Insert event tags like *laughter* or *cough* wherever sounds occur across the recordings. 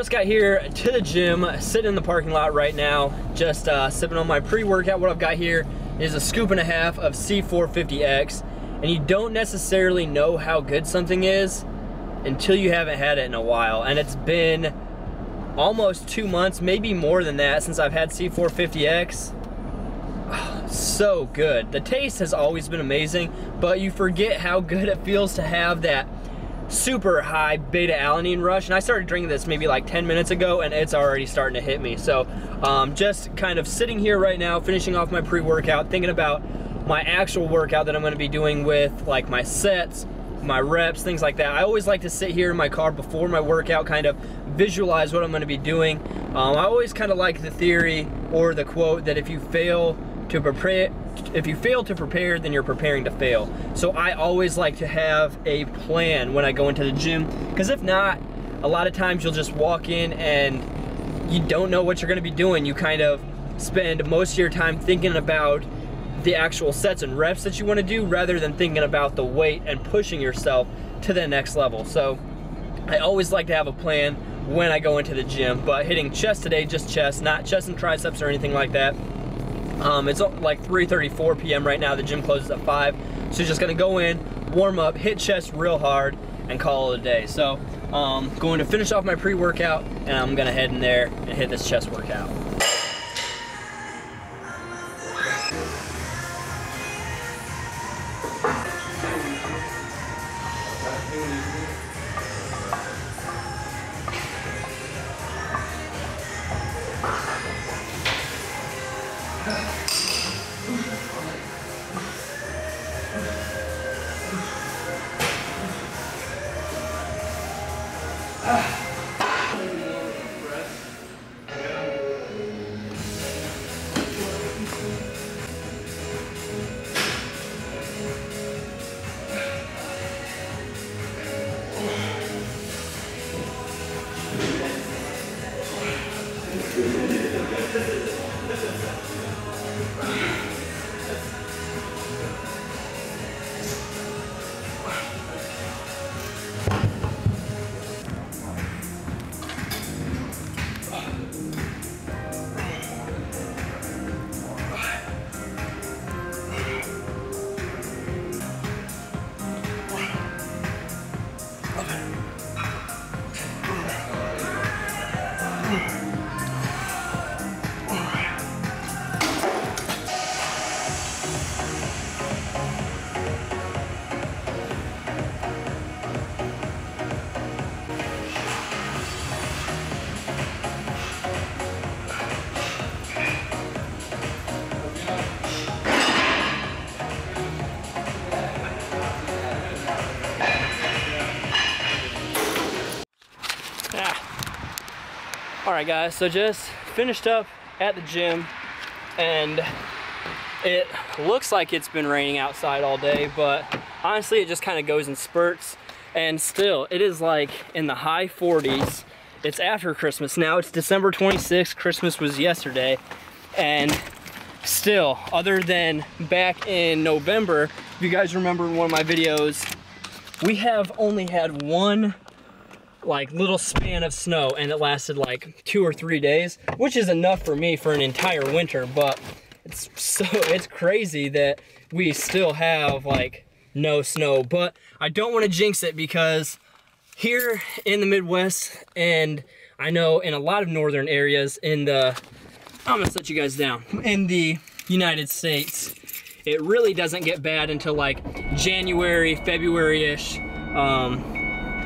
Just got here to the gym, sitting in the parking lot right now, just uh, sipping on my pre-workout. What I've got here is a scoop and a half of C450X, and you don't necessarily know how good something is until you haven't had it in a while. And it's been almost two months, maybe more than that, since I've had C450X. *sighs* So good. The taste has always been amazing, but you forget how good it feels to have that super high beta alanine rush and I started drinking this maybe like 10 minutes ago and it's already starting to hit me. So um, just kind of sitting here right now finishing off my pre-workout thinking about my actual workout that I'm going to be doing with like my sets my reps things like that. I always like to sit here in my car before my workout kind of visualize what I'm going to be doing. Um, I always kind of like the theory or the quote that if you fail to prepare if you fail to prepare then you're preparing to fail. So I always like to have a plan when I go into the gym because if not a lot of times you'll just walk in and you don't know what you're going to be doing. You kind of spend most of your time thinking about the actual sets and reps that you want to do rather than thinking about the weight and pushing yourself to the next level. So I always like to have a plan when I go into the gym but hitting chest today just chest not chest and triceps or anything like that um, it's like 3.34 p.m. right now. The gym closes at 5. So just gonna go in, warm up, hit chest real hard, and call it a day. So um, going to finish off my pre-workout, and I'm gonna head in there and hit this chest workout. Right guys, so just finished up at the gym and it looks like it's been raining outside all day, but honestly it just kind of goes in spurts. And still it is like in the high 40s. It's after Christmas now, it's December 26th, Christmas was yesterday. And still other than back in November, if you guys remember in one of my videos, we have only had one like little span of snow and it lasted like two or three days, which is enough for me for an entire winter, but it's so, *laughs* it's crazy that we still have like no snow, but I don't want to jinx it because here in the Midwest and I know in a lot of northern areas in the, I'm gonna set you guys down, in the United States, it really doesn't get bad until like January, February-ish. Um,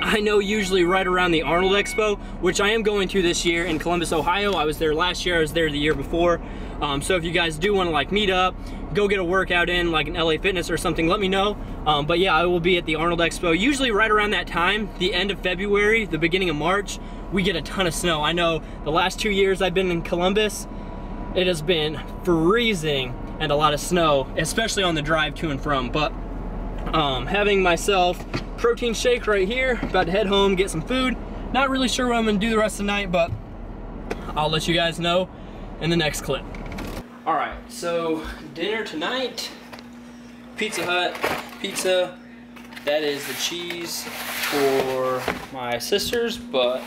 I know usually right around the Arnold Expo, which I am going to this year in Columbus, Ohio. I was there last year, I was there the year before. Um, so if you guys do wanna like meet up, go get a workout in like an LA Fitness or something, let me know. Um, but yeah, I will be at the Arnold Expo. Usually right around that time, the end of February, the beginning of March, we get a ton of snow. I know the last two years I've been in Columbus, it has been freezing and a lot of snow, especially on the drive to and from. But um, having myself protein shake right here. About to head home, get some food. Not really sure what I'm gonna do the rest of the night, but I'll let you guys know in the next clip. All right, so dinner tonight, Pizza Hut pizza. That is the cheese for my sisters, but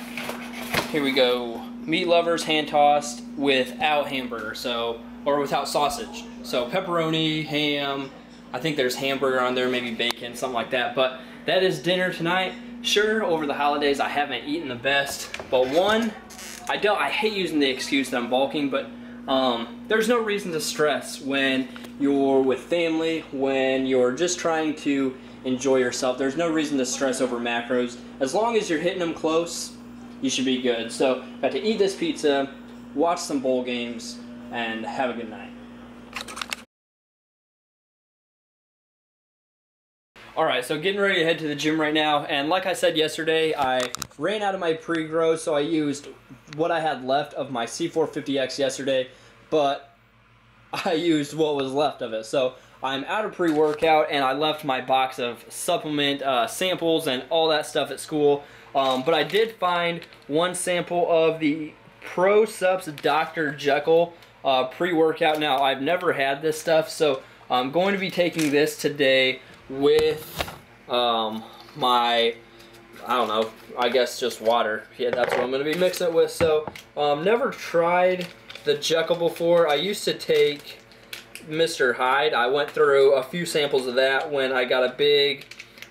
here we go. Meat lovers hand tossed without hamburger, so or without sausage. So pepperoni, ham. I think there's hamburger on there, maybe bacon, something like that. But that is dinner tonight. Sure, over the holidays I haven't eaten the best, but one, I don't. I hate using the excuse that I'm bulking, but um, there's no reason to stress when you're with family, when you're just trying to enjoy yourself. There's no reason to stress over macros. As long as you're hitting them close, you should be good. So, got to eat this pizza, watch some bowl games, and have a good night. Alright, so getting ready to head to the gym right now, and like I said yesterday, I ran out of my pre-grow, so I used what I had left of my C450X yesterday, but I used what was left of it. So I'm out of pre-workout, and I left my box of supplement uh, samples and all that stuff at school. Um, but I did find one sample of the Pro Dr. Jekyll uh, pre-workout. Now, I've never had this stuff, so I'm going to be taking this today with um, my, I don't know, I guess just water. Yeah, that's what I'm going to be mixing it with. So, um, never tried the Jekyll before. I used to take Mr. Hyde. I went through a few samples of that when I got a big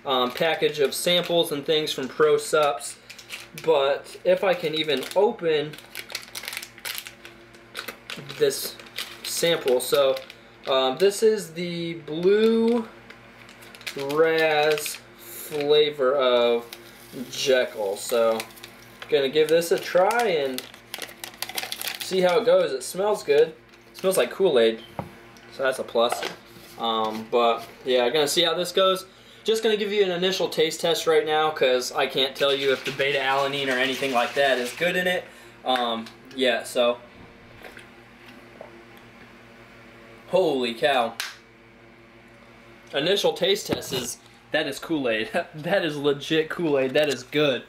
um, package of samples and things from ProSupps. But if I can even open this sample, so um, this is the blue raz flavor of Jekyll. So gonna give this a try and see how it goes. It smells good. It smells like Kool-Aid, so that's a plus. Um, but yeah, gonna see how this goes. Just gonna give you an initial taste test right now because I can't tell you if the beta alanine or anything like that is good in it. Um, yeah, so holy cow initial taste test is that is Kool-Aid. *laughs* that is legit Kool-Aid. That is good.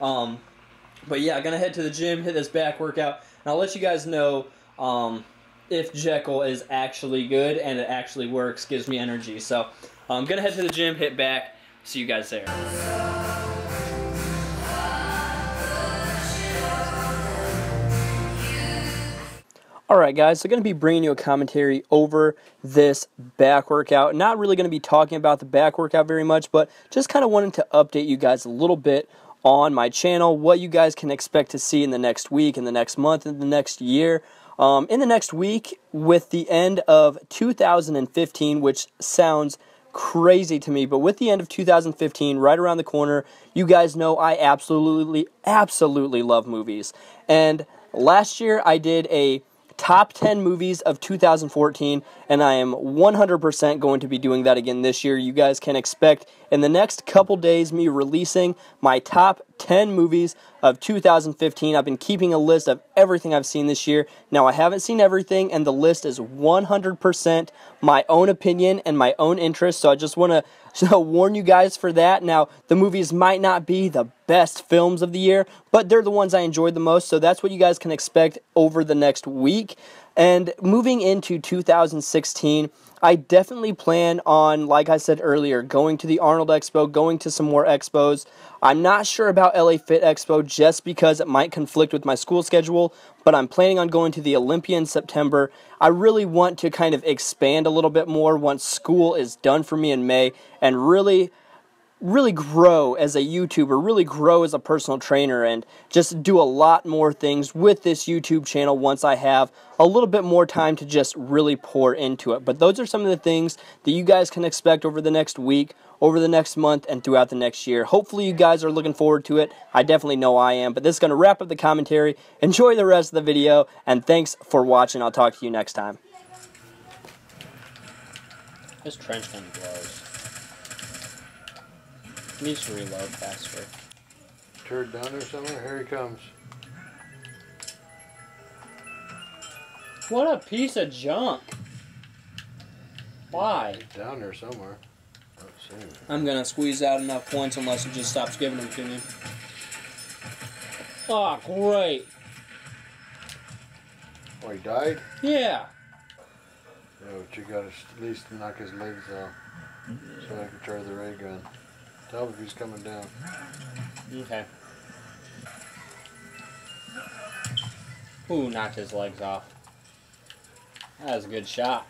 Um, but yeah, I'm gonna head to the gym, hit this back workout, and I'll let you guys know um, if Jekyll is actually good and it actually works, gives me energy. So I'm gonna head to the gym, hit back. See you guys there. Alright guys, so going to be bringing you a commentary over this back workout. Not really going to be talking about the back workout very much, but just kind of wanted to update you guys a little bit on my channel, what you guys can expect to see in the next week, in the next month, in the next year. Um, in the next week, with the end of 2015, which sounds crazy to me, but with the end of 2015 right around the corner, you guys know I absolutely, absolutely love movies. And last year I did a top 10 movies of 2014, and I am 100% going to be doing that again this year. You guys can expect in the next couple days me releasing my top 10 movies of 2015. I've been keeping a list of everything I've seen this year. Now, I haven't seen everything, and the list is 100% my own opinion and my own interest, so I just want to *laughs* so warn you guys for that. Now, the movies might not be the best films of the year, but they're the ones I enjoyed the most. So that's what you guys can expect over the next week. And moving into 2016, I definitely plan on, like I said earlier, going to the Arnold Expo, going to some more expos. I'm not sure about LA Fit Expo just because it might conflict with my school schedule, but I'm planning on going to the Olympia in September. I really want to kind of expand a little bit more once school is done for me in May and really really grow as a YouTuber, really grow as a personal trainer, and just do a lot more things with this YouTube channel once I have a little bit more time to just really pour into it. But those are some of the things that you guys can expect over the next week, over the next month, and throughout the next year. Hopefully, you guys are looking forward to it. I definitely know I am. But this is going to wrap up the commentary. Enjoy the rest of the video, and thanks for watching. I'll talk to you next time. This trench gun blows. Needs to reload faster. Turd down there somewhere? Here he comes. What a piece of junk. Why? Down there somewhere. I'm gonna squeeze out enough points unless he just stops giving them to me. Oh, great. Oh, he died? Yeah. Yeah, but you gotta at least knock his legs off so I can try the ray gun. Tell of he's coming down. Okay. Ooh, knocked his legs off. That was a good shot.